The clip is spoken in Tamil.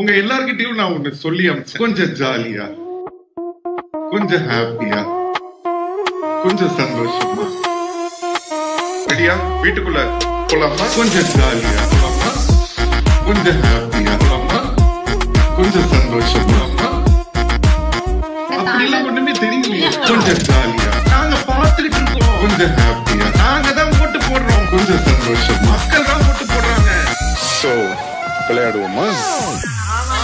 உங்க எல்லார்கிட்டயும் நான் ஒண்ணு சொல்லி அமிச்சேன். கொஞ்சம் ஜாலியா கொஞ்சம் ஹாப்பியா கொஞ்சம் சந்தோஷமா. ரெடியா வீட்டுக்குள்ள போலாமா? கொஞ்சம் ஜாலியா கொஞ்சம் ஹாப்பியா கொஞ்சம் சந்தோஷமா. அப்படிலாம் ஒண்ணுமே தெரியலையே. கொஞ்சம் ஜாலியா நாங்க பார்த்துக்கிட்டு இருக்கோம். கொஞ்சம் ஹாப்பியா நாங்க தான் ஓட்டு போடுறோம். கொஞ்சம் சந்தோஷம். மக்கள் தான் ஓட்டு போடுறாங்க. So Clero Mans. Ah,